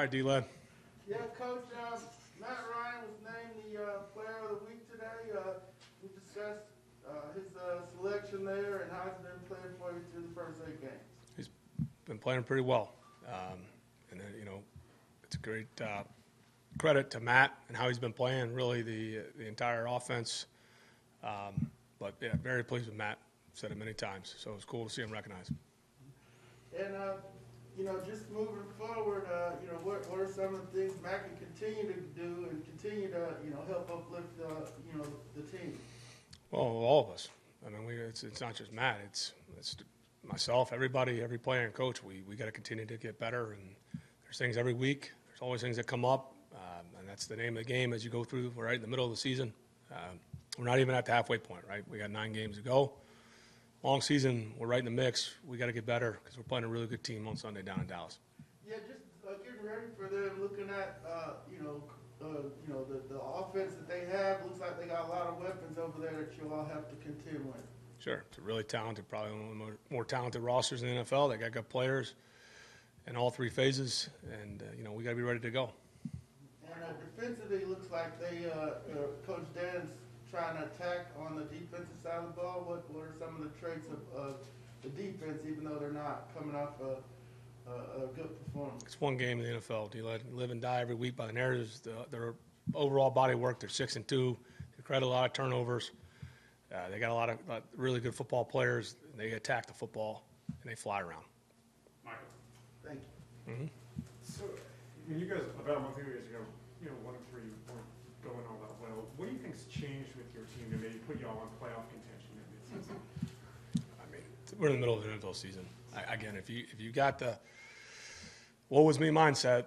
right, D-Led. Yeah, Coach, uh, Matt Ryan was named the, uh, player of the week today. Uh, we discussed, uh, his, uh, selection there and how he's been playing for you through the first eight games. He's been playing pretty well. Um, and then, you know, it's a great uh, credit to Matt and how he's been playing, really, the, the entire offense. Um, but, yeah, very pleased with Matt. Said it many times. So it was cool to see him recognized. And, uh, you know, just moving forward, uh, you know, what, what are some of the things Matt can continue to do and continue to, you know, help uplift, uh, you know, the team? Well, all of us. I mean, we, it's, it's not just Matt. It's, it's myself, everybody, every player and coach. We, we got to continue to get better. And there's things every week. There's always things that come up. Um, and that's the name of the game as you go through. We're right in the middle of the season. Um, we're not even at the halfway point, right? We got nine games to go. Long season, we're right in the mix. We got to get better because we're playing a really good team on Sunday down in Dallas. Yeah, just uh, getting ready for them, looking at, uh, you know, uh, you know, the, the offense that they have, looks like they got a lot of weapons over there that you'll all have to contend with. Sure, it's a really talented, probably one of the more, more talented rosters in the NFL. They got good players in all three phases, and uh, you know we got to be ready to go. And uh, defensively, it looks like they, uh, uh, Coach Dan's trying to attack on the defensive side of the ball. What, what are some of the traits of, of the defense, even though they're not coming off a, a, a good performance? It's one game in the NFL. Do you let live and die every week by the narratives? The, their overall body work, they're six and two. They create a lot of turnovers. Uh, they got a lot of lot, really good football players. They attack the football and they fly around. Michael. Thank you. So, when you guys, about a month ago, years ago, you know, one and three weren't going all that What do you think's changed with your team to maybe put y'all on playoff contention in mid-season? I mean, we're in the middle of an NFL season. I, again, if you if you got the what was me mindset,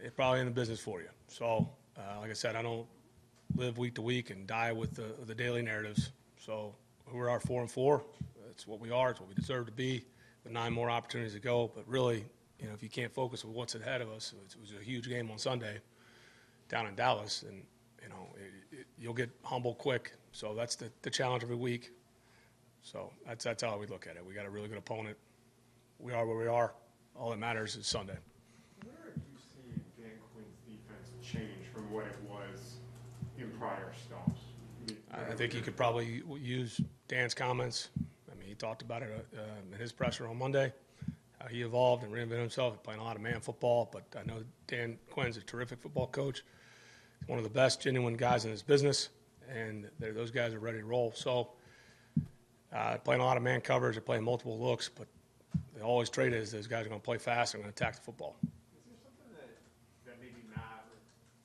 it's probably in the business for you. So, uh, like I said, I don't live week to week and die with the the daily narratives. So, we are our four and four. It's what we are. It's what we deserve to be. With nine more opportunities to go, but really, you know, if you can't focus on what's ahead of us, it was a huge game on Sunday down in Dallas, and you know, it, it, you'll get humble quick. So that's the, the challenge every week. So that's that's how we look at it. We got a really good opponent. We are where we are. All that matters is Sunday. Where have you seen Dan Quinn's defense change from what it was in prior stops? I, I think you could probably use Dan's comments. I mean, he talked about it uh, in his presser on Monday. How he evolved and reinvented himself, playing a lot of man football. But I know Dan Quinn's a terrific football coach. One of the best, genuine guys in his business, and those guys are ready to roll. So, uh, playing a lot of man coverage, they're playing multiple looks, but they always trade is those guys are going to play fast and going to attack the football. Is there something that, that maybe Matt or,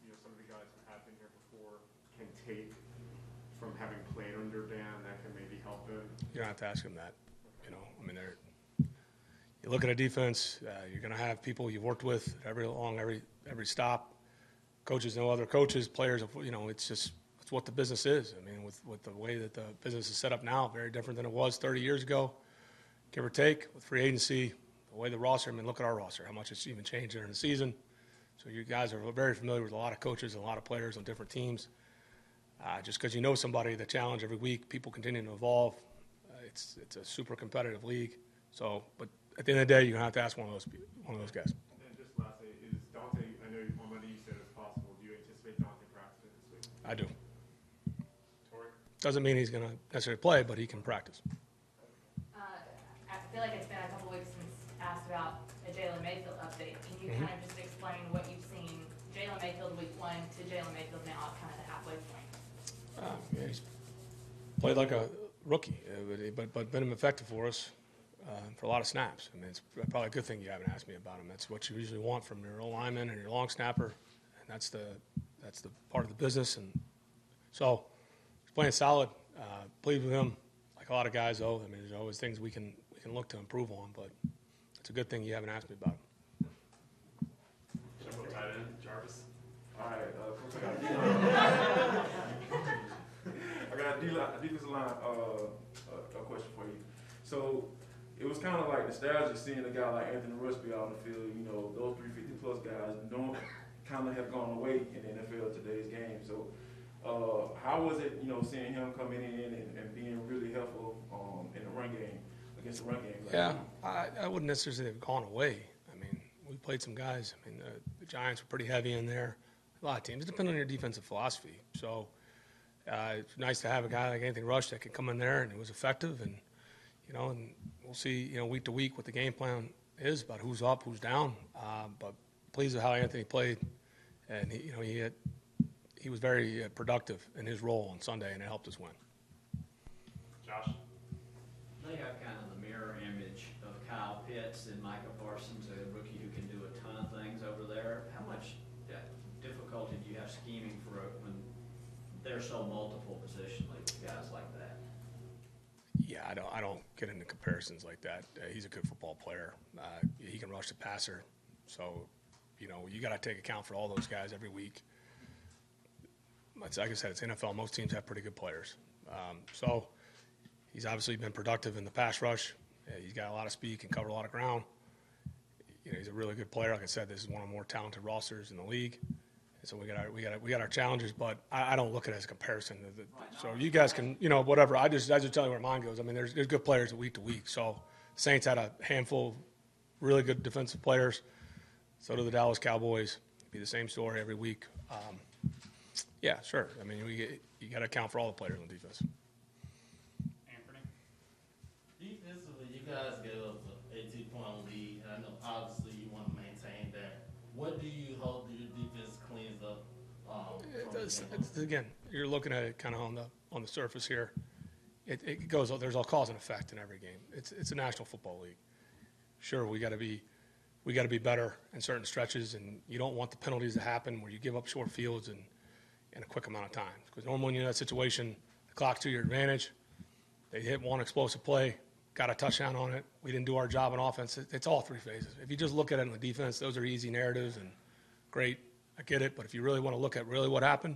you know, some of the guys who have been here before can take from having played under Dan that can maybe help them? You don't have to ask him that. You know, I mean, they're, you look at a defense, uh, you're going to have people you've worked with every along every every stop. Coaches know other coaches, players. You know, it's just it's what the business is. I mean, with with the way that the business is set up now, very different than it was 30 years ago, give or take. With free agency, the way the roster. I mean, look at our roster, how much it's even changed during the season. So you guys are very familiar with a lot of coaches and a lot of players on different teams. Uh, just because you know somebody, the challenge every week, people continue to evolve. Uh, it's it's a super competitive league. So, but at the end of the day, you're gonna have to ask one of those one of those guys. And just lastly, is Dante, I know on Monday you said it's possible, do you anticipate Dante practicing this week? I do. Doesn't mean he's gonna necessarily play, but he can practice. Uh, I feel like it's been a couple weeks since asked about a Jalen Mayfield update. Can you kind of just explain what you've seen Jalen Mayfield week one to Jalen Mayfield now at kind of the halfway point? Uh, yeah, he's played like a rookie, uh, but, but but been effective for us uh, for a lot of snaps. I mean, it's probably a good thing you haven't asked me about him. That's what you usually want from your old lineman and your long snapper, and that's the that's the part of the business. And so he's playing solid. Uh, pleased with him. Like a lot of guys, though. I mean, there's always things we can we can look to improve on, but it's a good thing you haven't asked me about him. Jumbo tight end, Jarvis. All right, uh, Coach, I got a D-line. I got a D-line, a defensive line, uh, a, a question for you. So, it was kind of like nostalgic seeing a guy like Anthony Rusby out on the field, you know, those three fifty plus guys don't, kind of have gone away in the NFL today's game. So, uh, how was it, you know, seeing him coming in and, and being really helpful, um, in the run game, against the run game? Like, Yeah, I, I wouldn't necessarily have gone away. I mean, we played some guys. I mean, the, the Giants were pretty heavy in there. A lot of teams, it depends on your defensive philosophy. So uh, it's nice to have a guy like Anthony Rush that can come in there and it was effective. And you know, and we'll see, you know, week to week what the game plan is about who's up, who's down. Uh, but pleased with how Anthony played, and he, you know, he had, he was very uh, productive in his role on Sunday, and it helped us win. Josh? They have kind of the mirror image of Kyle Pitts and Micah Parsons, a rookie who can do a ton of things over there. How much uh, difficulty do you have scheming for a- when they're so multiple positionally with guys like that? Yeah, I don't, I don't get into comparisons like that. Uh, he's a good football player. Uh, he can rush the passer, so you know you got to take account for all those guys every week. It's, like I said, it's NFL. Most teams have pretty good players, um, so he's obviously been productive in the pass rush. Uh, he's got a lot of speed, can cover a lot of ground. You know, he's a really good player. Like I said, this is one of the more talented rosters in the league. And so we got our, we got our, we got our challenges, but I, I don't look at it as a comparison. The- So you guys can, you know, whatever. I just I just tell you where mine goes. I mean, there's there's good players week to week. So Saints had a handful of really good defensive players. So do the Dallas Cowboys. Be the same story every week. Um, yeah, sure. I mean, we you got to account for all the players on defense. Anthony? Defensively, you guys gave up an 18 point lead, and I know obviously you want to maintain that. What do you hope your defense cleans up? Um, It does, it's- again, you're looking at it kind of on the on the surface here. It, it goes. There's all cause and effect in every game. It's it's a National Football League. Sure, we got to be we got to be better in certain stretches, and you don't want the penalties to happen where you give up short fields and in a quick amount of time. Because normally in that situation, the clock's to your advantage. They hit one explosive play, got a touchdown on it. We didn't do our job on offense. It's all three phases. If you just look at it in the defense, those are easy narratives and great. I get it. But if you really want to look at really what happened,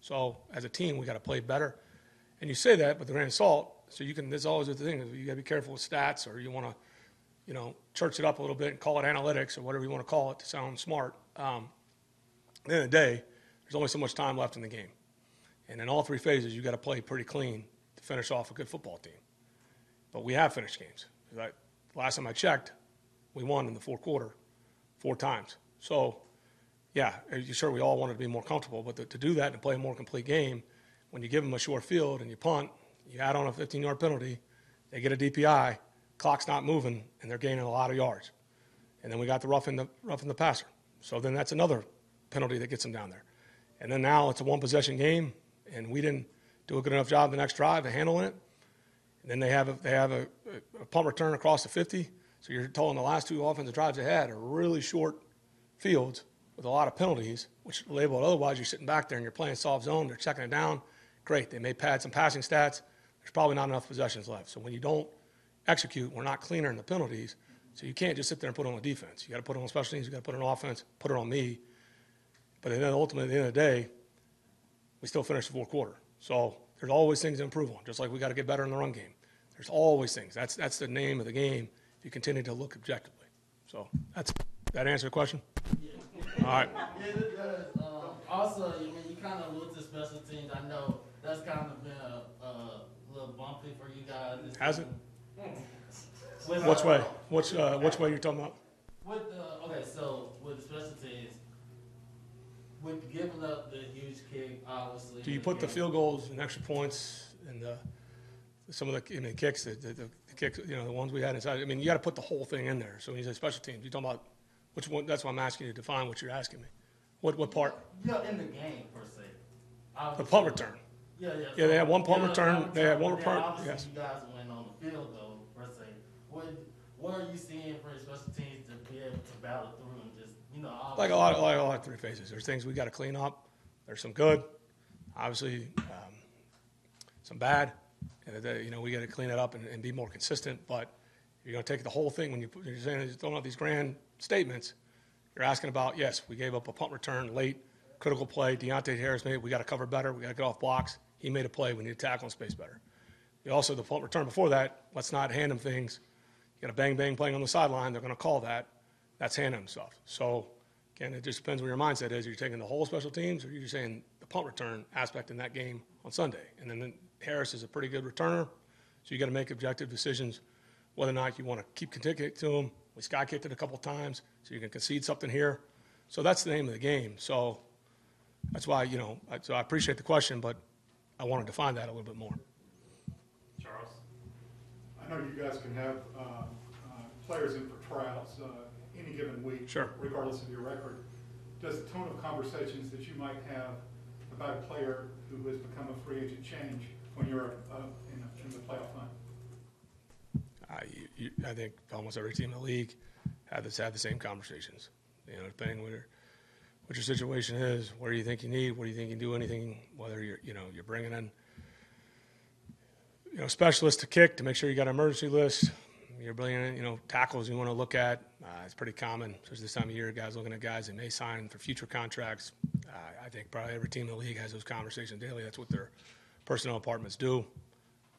so as a team, we got to play better. And you say that but a grain of salt. So you can. There's always the thing. You got to be careful with stats, or you want to, you know, church it up a little bit and call it analytics or whatever you want to call it to sound smart. Um, at the end of the day, there's only so much time left in the game. And in all three phases, you've got to play pretty clean to finish off a good football team. But we have finished games. I, last time I checked, we won in the fourth quarter four times. So, yeah, you sure we all wanted to be more comfortable, but to, to do that and play a more complete game, when you give them a short field and you punt, you add on a 15-yard penalty, they get a DPI, clock's not moving, and they're gaining a lot of yards. And then we got the rough in the rough in the passer. So then that's another penalty that gets them down there. And then now it's a one possession game, and we didn't do a good enough job the next drive of handling it. And then they have a, they have a, a punt return across the 50. So you're telling the last two offensive drives they had are really short fields with a lot of penalties, which labeled otherwise you're sitting back there and you're playing soft zone, they're checking it down. Great, they may pad some passing stats. There's probably not enough possessions left. So when you don't execute, we're not cleaner in the penalties. So you can't just sit there and put it on the defense. You got to put it on special teams. You got to put it on offense. Put it on me. But then ultimately, at the end of the day, we still finished the fourth quarter. So there's always things to improve on. Just like we got to get better in the run game. There's always things. That's that's the name of the game. If you continue to look objectively. So that's that answer the question. All right. Yeah, it does. Um, also, I mean, you kind of looked at special teams. I know that's kind of been a, a little bumpy for you guys. Has it? With, Which uh, way? Which uh, which way you're talking about? With uh, okay, so with the special teams, with giving up the huge kick, obviously. Do you put the field goals and extra points and the, some of the I mean, kicks, the, the, the kicks, you know, the ones we had inside? I mean, you got to put the whole thing in there. So when you say special teams, you're talking about which one? That's why I'm asking you to define what you're asking me. What what part? Yeah, in the game per se. The punt return. Yeah, yeah. Yeah, they had one punt Yeah, return, they had one return, yes. You guys went on the field though. What, what are you seeing for special teams to be able to battle through and just, you know, Like a lot, of, like a lot of three phases. There's things we got to clean up. There's some good, obviously, um, some bad. You know, we got to clean it up and, and be more consistent. But you're going to take the whole thing when you you're saying you're throwing out these grand statements. You're asking about yes, we gave up a punt return late, critical play. Deonte Harris made. We got to cover better. We got to get off blocks. He made a play. We need to tackle in space better. We also the punt return before that. Let's not hand him things. Got a bang bang playing on the sideline. They're going to call that. That's handing them stuff. So again, it just depends where your mindset is. You're you taking the whole special teams, or are you just saying the punt return aspect in that game on Sunday? And then Harris is a pretty good returner, so you got to make objective decisions whether or not you want to keep continuing to him, We sky kicked it a couple times, so you can concede something here. So that's the name of the game. So that's why, you know, so I appreciate the question, but I want to define that a little bit more. Charles? I know you guys can have uh, uh, players in for tryouts uh, any given week. Sure. Regardless of your record. Does the tone of conversations that you might have about a player who has become a free agent change when you're uh, in a- in the playoff hunt? I, you, you, I think almost every team in the league had this had the same conversations. You know, depending what your, what your situation is, where you think you need, what do you think you can do, anything. Whether you're you know you're bringing in you know specialists to kick to make sure you got an emergency list. You're bringing in you know tackles you want to look at. Uh, it's pretty common, especially this time of year. Guys looking at guys that may sign for future contracts. Uh, I think probably every team in the league has those conversations daily. That's what their personnel departments do.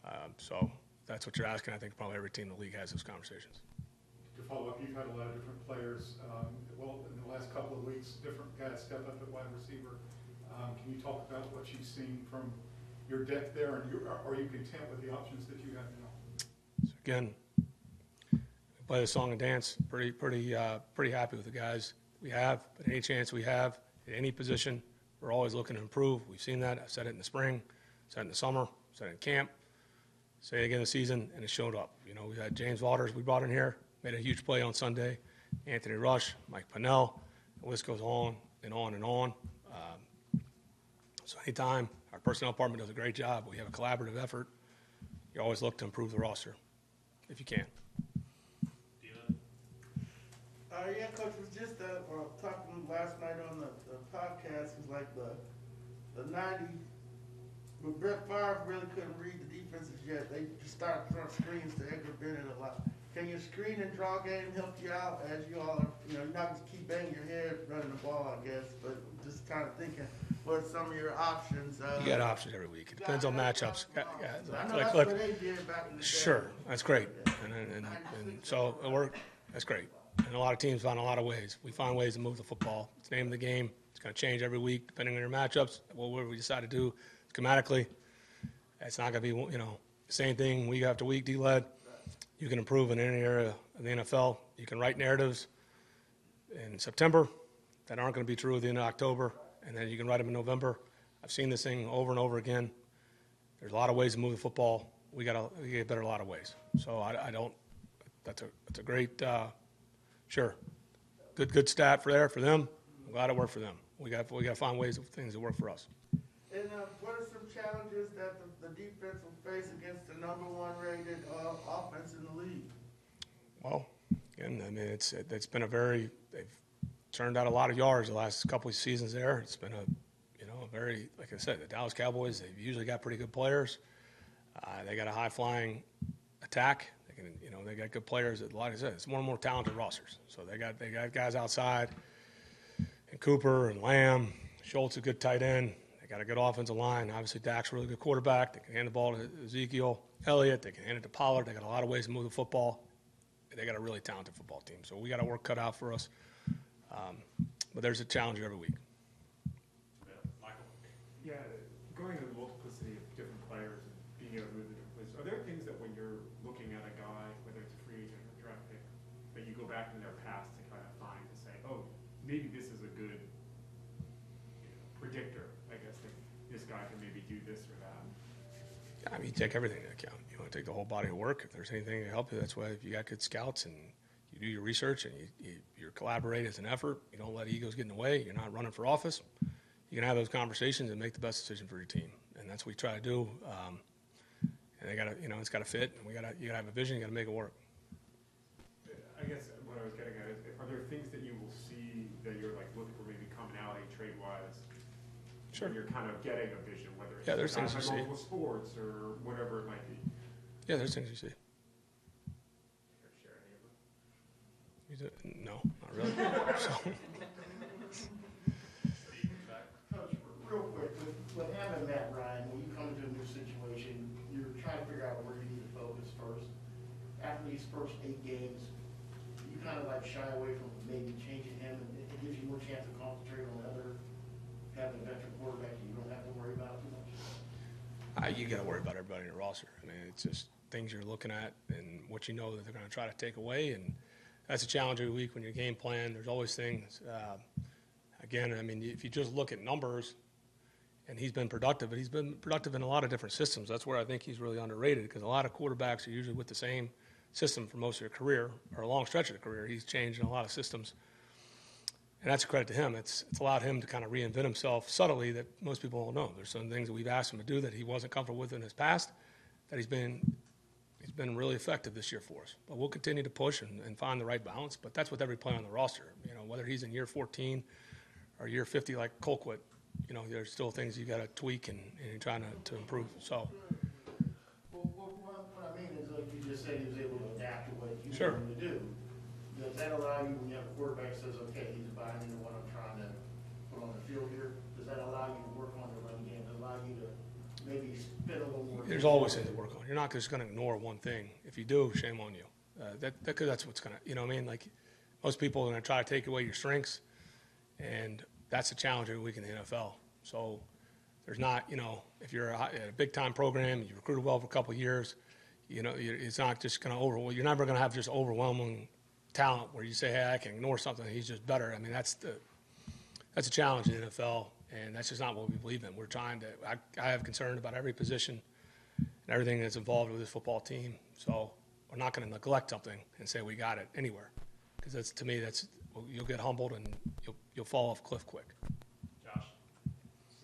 Um, so that's what you're asking. I think probably every team in the league has those conversations. To follow up, you've had a lot of different players, um, well, in the last couple of weeks, different guys step up at wide receiver. Um, Can you talk about what you've seen from your depth there, and you- are you content with the options that you have now? So again, play the song and dance. Pretty, pretty, uh, pretty happy with the guys we have. But any chance we have at any position, we're always looking to improve. We've seen that. I said it in the spring, said it in the summer, said it in camp. Say it again this season, and it showed up. You know, we had James Waters we brought in here, made a huge play on Sunday. Anthony Rush, Mike Pennel. The list goes on and on and on. Um, so anytime our personnel department does a great job, we have a collaborative effort. You always look to improve the roster if you can. Uh, yeah, coach was just, uh, uh, talking last night on the, the podcast, it's like the, the ninety, but Brett Favre really couldn't read the defenses yet, they just started throwing screens to Edgar Bennett a lot. Can your screen and draw game help you out as you all are, you know, you're not just keep banging your head running the ball, I guess, but just kind of thinking, what are some of your options, uh? You got options every week. It depends on matchups. I know like- that's like- what they did back in the day. Sure, that's great. And, and, and, and so it worked, that's great. And a lot of teams find a lot of ways. We find ways to move the football. It's the name of the game. It's going to change every week depending on your matchups. What we decide to do schematically, it's not going to be, you know, the same thing week after week, D-led. You can improve in any area of the NFL. You can write narratives in September that aren't going to be true at the end of October, and then you can write them in November. I've seen this thing over and over again. There's a lot of ways to move the football. We got to get better a lot of ways. So I, I don't. That's a that's a great. Uh, sure, good good stat for there for them. I'm glad it worked for them. We got we got to find ways of things that work for us. And uh, what are some challenges that the, the defense will face against the number one rated uh, offense in the league? Well, again, I mean it's it's been a very they've turned out a lot of yards the last couple of seasons there. It's been a you know a very like I said the Dallas Cowboys they've usually got pretty good players. Uh, they got a high flying attack. They can you know they got good players. Like I said, it's more and more talented rosters. So they got they got guys outside, and Cooper and Lamb. Schultz a good tight end. They got a good offensive line. Obviously, Dak's a really good quarterback. They can hand the ball to Ezekiel Elliott. They can hand it to Pollard. They got a lot of ways to move the football they got a really talented football team. So we got our work cut out for us. Um, but there's a challenge every week. Yeah. Michael? Yeah, going to the multiplicity of different players and being able to move to different places, are there things that when you're looking at a guy, whether it's a free agent or draft pick, that you go back in their past to kind of find to say, oh, maybe this is a good you know, predictor, I guess, that this guy can maybe do this or that? I mean, you take everything into account. You want to take the whole body of work. If there's anything to help you, that's why if you got good scouts and you do your research and you, you, you collaborate as an effort, you don't let egos get in the way. You're not running for office. You can have those conversations and make the best decision for your team, and that's what we try to do. Um, and they got to, you know, it's got to fit. And we got to, you got to have a vision. You got to make it work. I guess what I was getting at is, are there things that you will see that you're like looking for maybe commonality trade-wise? Sure. When you're kind of getting a vision, whether it's Yeah, there's things you see. multiple sports or whatever it might be. Yeah, there's things you see. Share a neighbor. You do, no, not really. so, Coach, real quick, with, with having Matt Ryan, when you come into a new situation, you're trying to figure out where you need to focus first. After these first eight games, you kind of like shy away from maybe changing him, and it it gives you more chance to concentrate on the other, having a veteran quarterback that you don't have to worry about too much. Uh, you got to worry about everybody in your roster. I mean, it's just things you're looking at and what you know that they're going to try to take away, and that's a challenge every week when you're game plan. There's always things. Uh, again, I mean, if you just look at numbers, and he's been productive, but he's been productive in a lot of different systems. That's where I think he's really underrated because a lot of quarterbacks are usually with the same system for most of their career or a long stretch of their career. He's changed in a lot of systems. And that's a credit to him. It's, it's allowed him to kind of reinvent himself subtly that most people don't know. There's some things that we've asked him to do that he wasn't comfortable with in his past that he's been been really effective this year for us. But we'll continue to push and, and find the right balance. But that's with every player on the roster. You know, whether he's in year 14 or year 50 like Colquitt, you know, there's still things you got to tweak and, and you're trying to, to improve. So, Well, what, what, I mean is, like you just said, he was able to adapt to what you Sure. him to do. Does that allow you, when you have a quarterback says, okay, he's buying into what I'm trying to put on the field here, does that allow you to work on the running game, Does it allow you to maybe spend a little more? there's always things to work on. You're not just going to ignore one thing. If you do, shame on you. Uh, that, that, that's what's going to, you know what I mean? Like, most people are going to try to take away your strengths, and that's a challenge every week in the NFL. So, there's not, you know, if you're a, a big time program, you recruited well for a couple years, you know, it's not just going to overwhelm. You're never going to have just overwhelming talent where you say, hey, I can ignore something. He's just better. I mean, that's the that's a challenge in the NFL, and that's just not what we believe in. We're trying to. I, I have concern about every position and everything that's involved with this football team. So we're not going to neglect something and say we got it anywhere, because that's to me that's you'll get humbled and you'll you'll fall off cliff quick. Josh?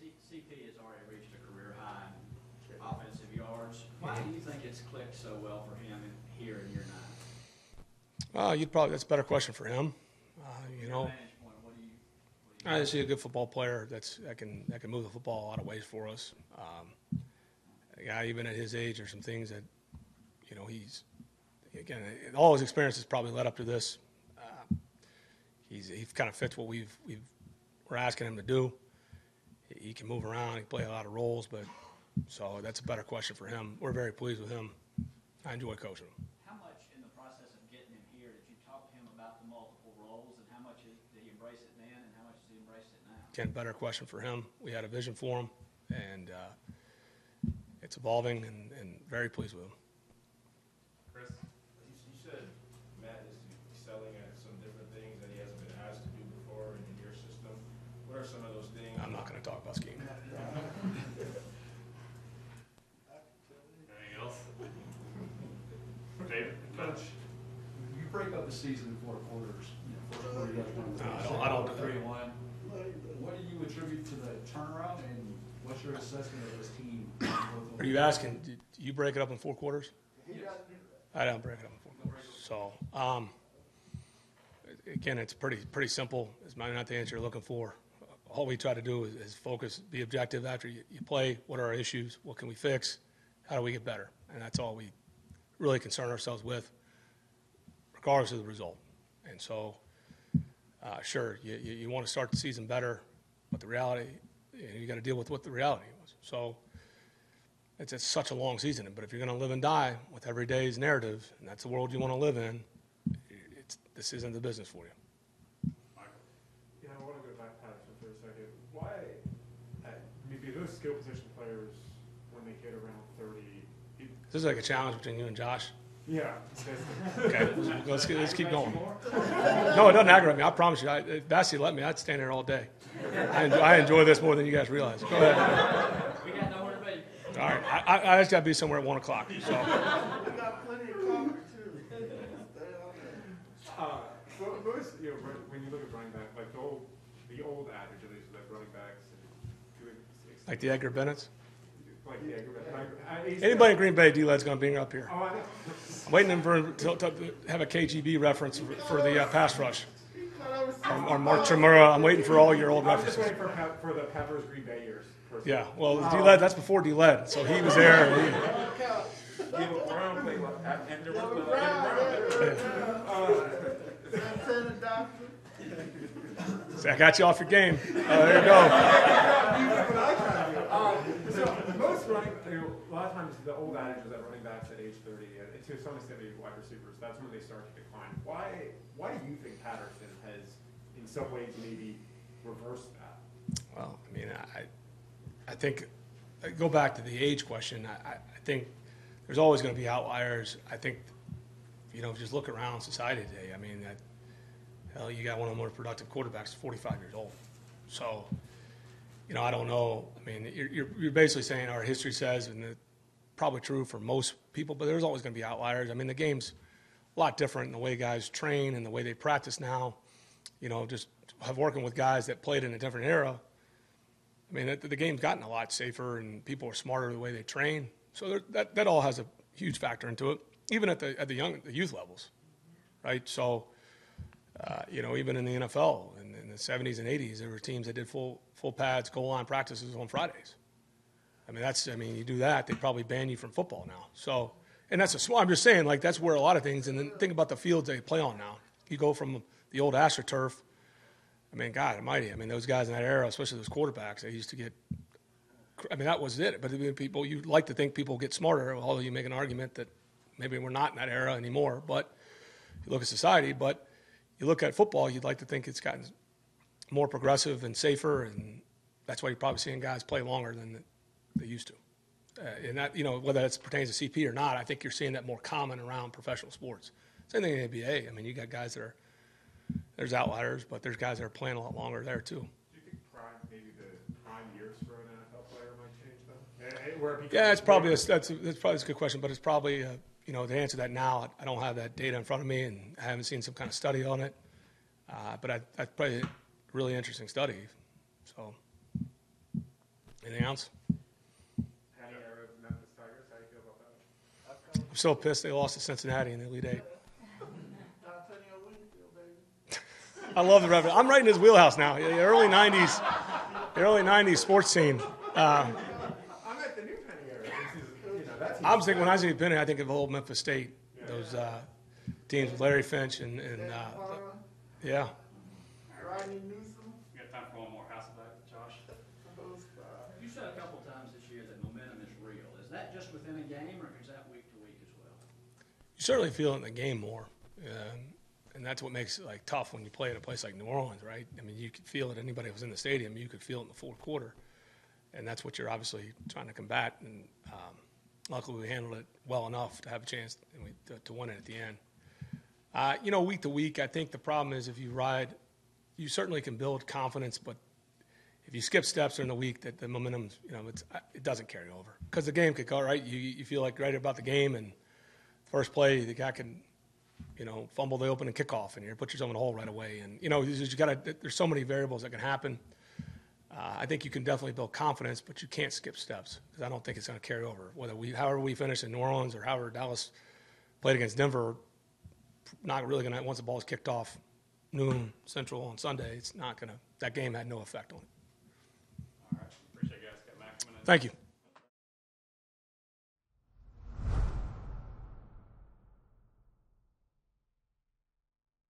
C- CP has already reached a career high in offensive yards. Why do you think it's clicked so well for him in, here in year nine? Uh, you'd probably that's a better question for him. Uh, you know, Vantage point, what do you, what do you? I see a good football player that's that can that can move the football a lot of ways for us. Um, a guy even at his age, there's some things that you know he's again all his experiences probably led up to this. Uh, he's he kind of fits what we've we've we're asking him to do. He, he can move around, he can play a lot of roles, but so that's a better question for him. We're very pleased with him. I enjoy coaching him. How much in the process of getting him here did you talk to him about the multiple roles and how much is- did he embrace it then and how much does he embrace it better question for him. We had a vision for him, and uh, it's evolving, and, and very pleased with him. Chris? You, you said Matt is excelling at some different things that he hasn't been asked to do before in your system. What are some of those things? I'm not going to talk about scheme. Anything else? David? Coach, you break up the season in four quarters. You know, First quarter, you guys won No, I don't- I don't do that. three and one. What do you attribute to the turnaround, and what's your assessment of this team? Asking, do you break it up in four quarters? Got, I don't break it up in four quarters. So, um, again, it's pretty, pretty simple. It's maybe not the answer you're looking for. All we try to do is, is focus, be objective after you, you play. What are our issues? What can we fix? How do we get better? And that's all we really concern ourselves with, regardless of the result. And so, uh, sure, you, you, you want to start the season better, but the reality, you, know, you got to deal with what the reality was. So, it's, it's such a long season, but if you're going to live and die with every day's narrative, and that's the world you want to live in, it's, this isn't the business for you. Michael? Yeah, I wanna go back to Patterson for a second. Why, because those skill position players, when they hit around thirty, it- This is like a challenge between you and Josh. yeah. Okay, let's, let's keep going. No, it doesn't aggravate me. I promise you. I, if Bessie let me, I'd stand here all day. I enjoy, I enjoy this more than you guys realize. Go ahead. We got nowhere to be. All right, I, I, I just got to be somewhere at one o'clock. So We got plenty of coffee too. Stay on there. Uh, well, most, you know, when you look at running back, like the old, the old adage, at least, that running backs and doing. like the Edgar Bennett's. Like, yeah, go back. Like, I- I- Anybody in Green Bay, D-Led's going to be up here. Oh, I know. I'm waiting for him to, to have a KGB reference for, for the uh, pass rush. He cut Or, or Mark Chmura. I'm waiting for all your old I was just references. waiting for, for the Peppers Green Bay years. Personally. Yeah, well, D-Led, that's before D-Led, so he was there. and he- Give a Brown play like, after the Brother rest Brown, of yeah, So I got you off your game. Uh, there you go. Um, so most running, you know, a lot of times the old adage is that running backs at age 30, and to some extent maybe wide receivers, that's when they start to decline. Why, why do you think Patterson has, in some ways, maybe reversed that? Well, I mean, I, I think, I go back to the age question. I, I think there's always going to be outliers. I think, You know, just look around society today. I mean, that, hell, you got one of the more productive quarterbacks, 45 years old. So, you know, I don't know. I mean, you're, you're, you're basically saying our history says, and it's probably true for most people, but there's always going to be outliers. I mean, the game's a lot different in the way guys train and the way they practice now. You know, just have working with guys that played in a different era. I mean, the, the game's gotten a lot safer, and people are smarter the way they train. So that that all has a huge factor into it, even at the at the young the youth levels, right? So, uh, you know, even in the NFL in, in the 70s and 80s, there were teams that did full full pads, goal line practices on Fridays. I mean, that's I mean, you do that, they probably ban you from football now. So, and that's a small. I'm just saying, like that's where a lot of things. And then think about the fields they play on now. You go from the old AstroTurf. I mean, God Almighty. I mean, those guys in that era, especially those quarterbacks, they used to get. I mean, that was it. But people, you like to think people get smarter, although you make an argument that maybe we're not in that era anymore. But you look at society, but you look at football, you'd like to think it's gotten more progressive and safer, and that's why you're probably seeing guys play longer than they used to. Uh, and that, you know, whether that pertains to CP or not, I think you're seeing that more common around professional sports. Same thing in the NBA. I mean, you got guys that are, there's outliers, but there's guys that are playing a lot longer there too. Do you think prime, maybe the prime years for an NFL player might change though? Where it Yeah, it's probably, a, that's, a, that's probably a good question, but it's probably, uh, you know, to answer that now, I don't have that data in front of me and I haven't seen some kind of study on it. Uh, but I, that's probably a really interesting study. So, anything else? Hattie era of Memphis Tigers, how do you feel about that? I'm so pissed they lost to Cincinnati in the Elite Eight. I love the reference. I'm right in his wheelhouse now. The early '90s, the early '90s sports scene. Uh, I'm at the new Penny era. This is, you know. I was thinking when I say Penny, I think of old Memphis State. Those uh, teams with Larry Finch and, and uh, yeah. Rodney Newsom, We got time for one more. Hasselbeck, Josh. those guys. You said a couple times this year that momentum is real. Is that just within a game, or is that week to week as well? You certainly feel it in the game more, um, that's what makes it like tough when you play at a place like New Orleans, right? I mean, you could feel it. Anybody who was in the stadium, you could feel it in the fourth quarter, and that's what you're obviously trying to combat. And um, luckily, we handled it well enough to have a chance and we, to, to win it at the end. Uh, you know, week to week, I think the problem is if you ride, you certainly can build confidence, but if you skip steps during the week, that the momentum, you know, it's, it doesn't carry over because the game could go right. You you feel like right about the game, and first play the guy can, you know, fumble the open opening kickoff, and you put yourself in a hole right away. And you know, you just got to. There's so many variables that can happen. Uh, I think you can definitely build confidence, but you can't skip steps because I don't think it's going to carry over. Whether we, however we finish in New Orleans or however Dallas played against Denver, not really going to. Once the ball's kicked off, noon Central on Sunday, it's not going to. That game had no effect on it. All right. Appreciate you guys getting back. Thank you.